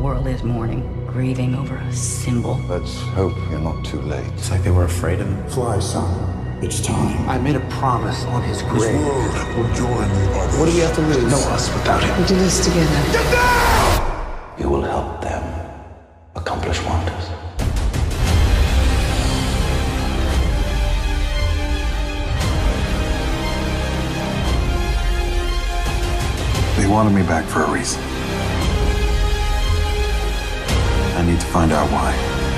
world is mourning, grieving over a symbol. Let's hope you're not too late. It's like they were afraid of him. Fly, son. It's time. I made a promise on his This grave. world will join the others. What do we have to lose? No us without him. We do this together. You will help them accomplish wonders. They wanted me back for a reason. I need to find out why.